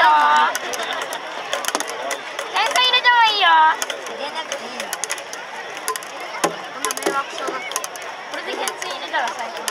よ。先生入れた方いいよ。入れなくていいよこんな迷惑症だこれで先生入れたら最初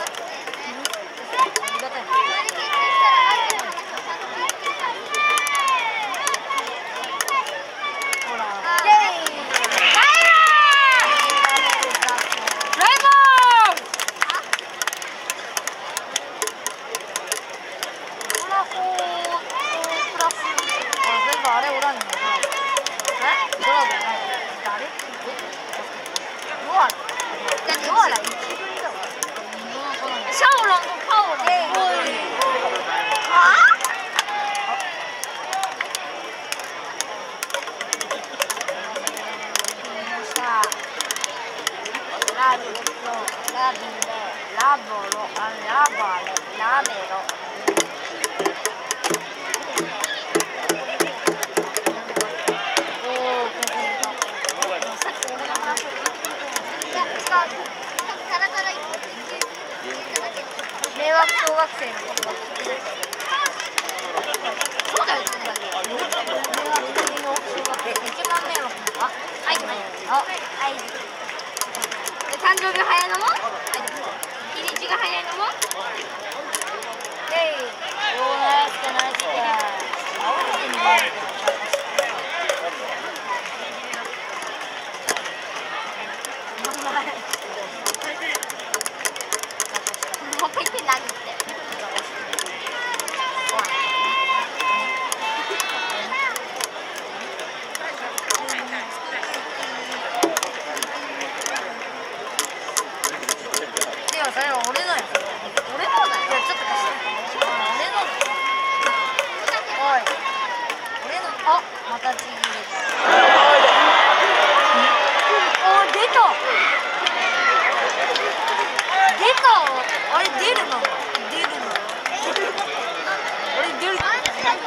labile, labolo, allabale, labero. Ne bak, bak sen. 誕生日早いのも？はい。日にちが早いのも？えい。おーナイスナイス青いねもう一回言って何ってでもそれは俺のよ俺のだよいやちょっと貸して俺のだよおい俺のあまたちぎれたお出た出たあれ出るの？